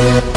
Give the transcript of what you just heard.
Yeah.